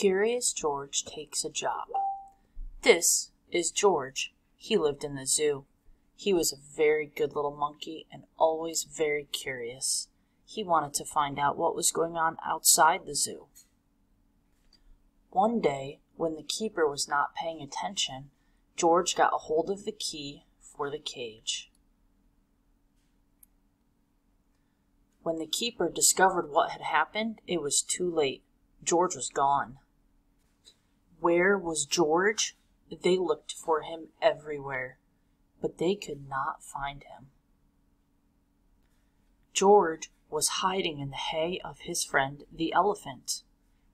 Curious George Takes a Job This is George. He lived in the zoo. He was a very good little monkey and always very curious. He wanted to find out what was going on outside the zoo. One day, when the keeper was not paying attention, George got a hold of the key for the cage. When the keeper discovered what had happened, it was too late. George was gone. Where was George? They looked for him everywhere, but they could not find him. George was hiding in the hay of his friend the elephant.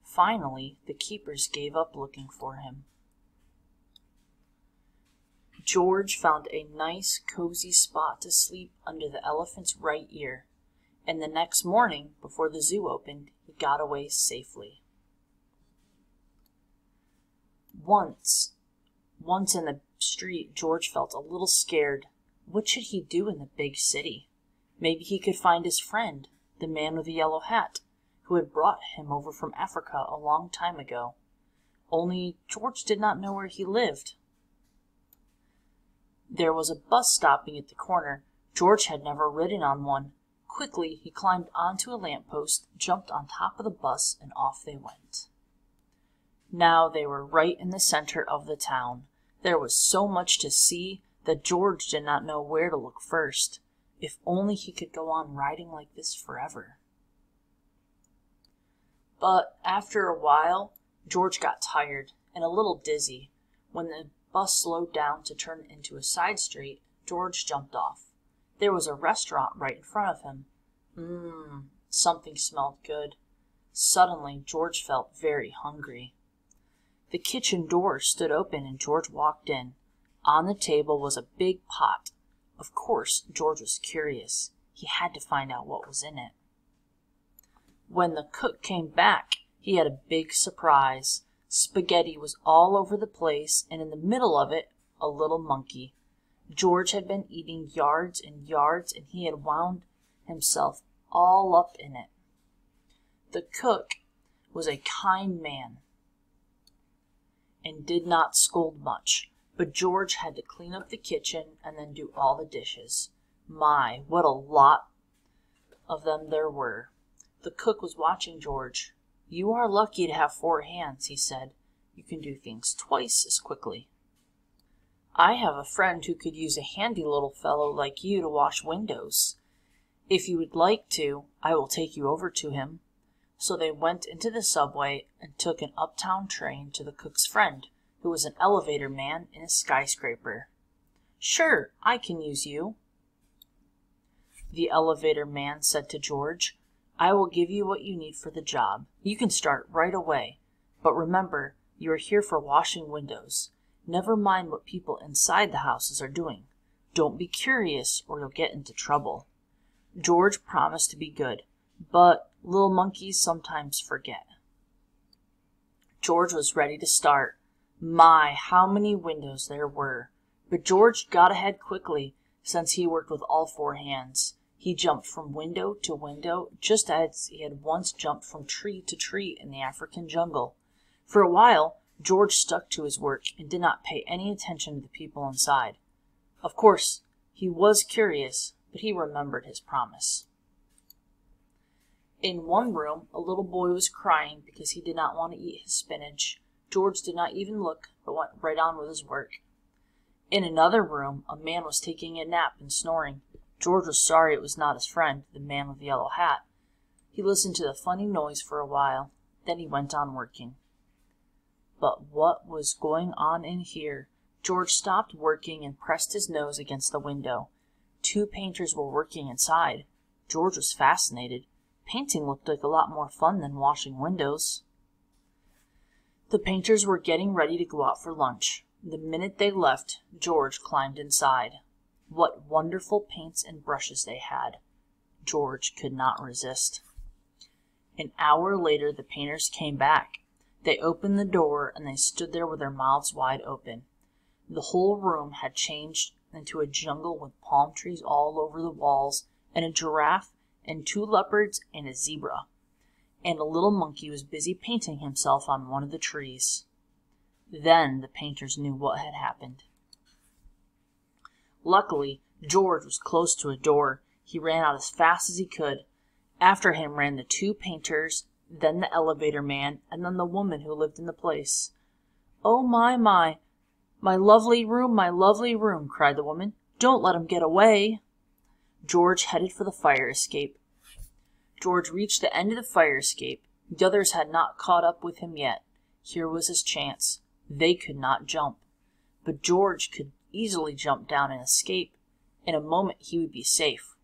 Finally, the keepers gave up looking for him. George found a nice, cozy spot to sleep under the elephant's right ear, and the next morning, before the zoo opened, he got away safely. Once, once in the street, George felt a little scared. What should he do in the big city? Maybe he could find his friend, the man with the yellow hat, who had brought him over from Africa a long time ago. Only George did not know where he lived. There was a bus stopping at the corner. George had never ridden on one. Quickly he climbed onto a lamp post, jumped on top of the bus, and off they went. Now they were right in the center of the town. There was so much to see that George did not know where to look first. If only he could go on riding like this forever. But after a while, George got tired and a little dizzy. When the bus slowed down to turn into a side street, George jumped off. There was a restaurant right in front of him. Mmm, something smelled good. Suddenly, George felt very hungry. The kitchen door stood open and George walked in. On the table was a big pot. Of course, George was curious. He had to find out what was in it. When the cook came back, he had a big surprise. Spaghetti was all over the place, and in the middle of it, a little monkey. George had been eating yards and yards, and he had wound himself all up in it. The cook was a kind man and did not scold much, but George had to clean up the kitchen and then do all the dishes. My, what a lot of them there were! The cook was watching George. You are lucky to have four hands, he said. You can do things twice as quickly. I have a friend who could use a handy little fellow like you to wash windows. If you would like to, I will take you over to him. So they went into the subway and took an uptown train to the cook's friend, who was an elevator man in a skyscraper. Sure, I can use you. The elevator man said to George, I will give you what you need for the job. You can start right away. But remember, you are here for washing windows. Never mind what people inside the houses are doing. Don't be curious or you'll get into trouble. George promised to be good, but little monkeys sometimes forget. George was ready to start. My, how many windows there were! But George got ahead quickly, since he worked with all four hands. He jumped from window to window, just as he had once jumped from tree to tree in the African jungle. For a while, George stuck to his work and did not pay any attention to the people inside. Of course, he was curious, but he remembered his promise. In one room, a little boy was crying because he did not want to eat his spinach. George did not even look, but went right on with his work. In another room, a man was taking a nap and snoring. George was sorry it was not his friend, the man with the yellow hat. He listened to the funny noise for a while, then he went on working. But what was going on in here? George stopped working and pressed his nose against the window. Two painters were working inside. George was fascinated. Painting looked like a lot more fun than washing windows. The painters were getting ready to go out for lunch. The minute they left, George climbed inside. What wonderful paints and brushes they had! George could not resist. An hour later the painters came back. They opened the door and they stood there with their mouths wide open. The whole room had changed into a jungle with palm trees all over the walls, and a giraffe and two leopards and a zebra. and a little monkey was busy painting himself on one of the trees. Then the painters knew what had happened. Luckily, George was close to a door. He ran out as fast as he could. After him ran the two painters, then the elevator man, and then the woman who lived in the place. Oh, my, my! My lovely room, my lovely room, cried the woman. Don't let him get away. George headed for the fire escape. George reached the end of the fire escape. The others had not caught up with him yet. Here was his chance. They could not jump. But George could easily jump down and escape. In a moment he would be safe.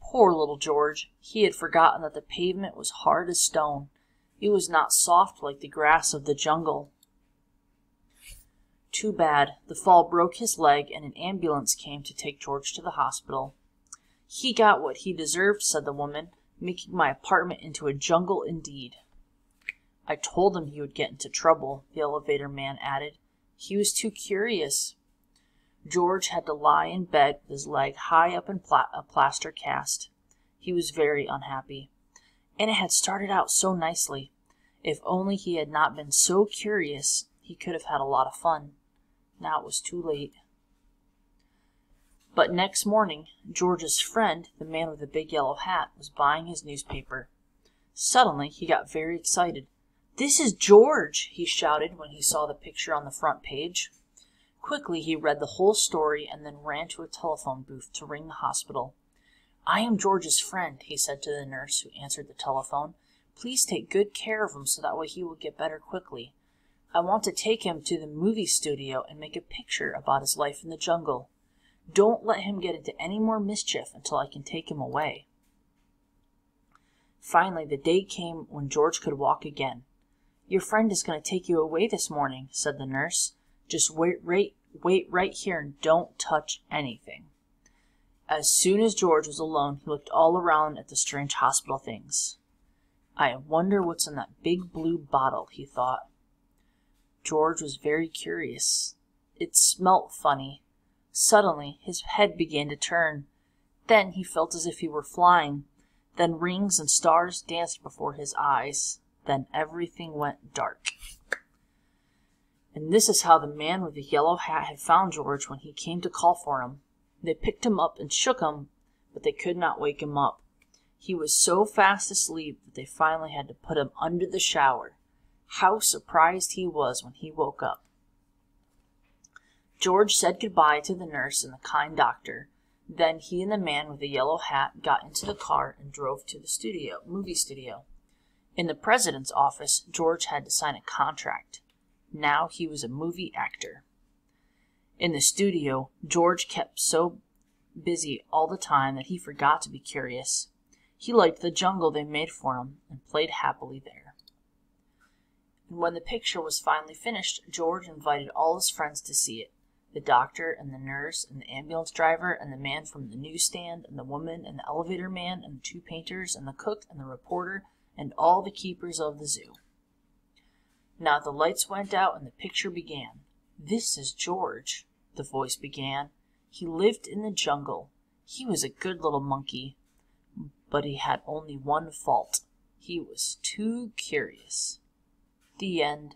Poor little George! He had forgotten that the pavement was hard as stone. It was not soft like the grass of the jungle. Too bad. The fall broke his leg, and an ambulance came to take George to the hospital. He got what he deserved, said the woman, making my apartment into a jungle indeed. I told him he would get into trouble, the elevator man added. He was too curious. George had to lie in bed with his leg high up in pla- a plaster cast. He was very unhappy. And it had started out so nicely. If only he had not been so curious, he could have had a lot of fun. Now it was too late. But next morning, George's friend, the man with the big yellow hat, was buying his newspaper. Suddenly, he got very excited. This is George, he shouted when he saw the picture on the front page. Quickly, he read the whole story and then ran to a telephone booth to ring the hospital. I am George's friend, he said to the nurse who answered the telephone. Please take good care of him so that way he will get better quickly. I want to take him to the movie studio and make a picture about his life in the jungle. Don't let him get into any more mischief until I can take him away. Finally, the day came when George could walk again. Your friend is going to take you away this morning, said the nurse. Just wait, wait, wait right here and don't touch anything. As soon as George was alone, he looked all around at the strange hospital things. I wonder what's in that big blue bottle, he thought. George was very curious. It smelt funny. Suddenly his head began to turn. Then he felt as if he were flying. Then rings and stars danced before his eyes. Then everything went dark. And this is how the man with the yellow hat had found George when he came to call for him. They picked him up and shook him, but they could not wake him up. He was so fast asleep that they finally had to put him under the shower. How surprised he was when he woke up. George said goodbye to the nurse and the kind doctor. Then he and the man with the yellow hat got into the car and drove to the studio, movie studio. In the president's office, George had to sign a contract. Now he was a movie actor. In the studio, George kept so busy all the time that he forgot to be curious. He liked the jungle they made for him and played happily there. And when the picture was finally finished, George invited all his friends to see it the doctor and the nurse and the ambulance driver and the man from the newsstand and the woman and the elevator man and the two painters and the cook and the reporter and all the keepers of the zoo. Now the lights went out and the picture began. This is George, the voice began. He lived in the jungle. He was a good little monkey, but he had only one fault. He was too curious. The end.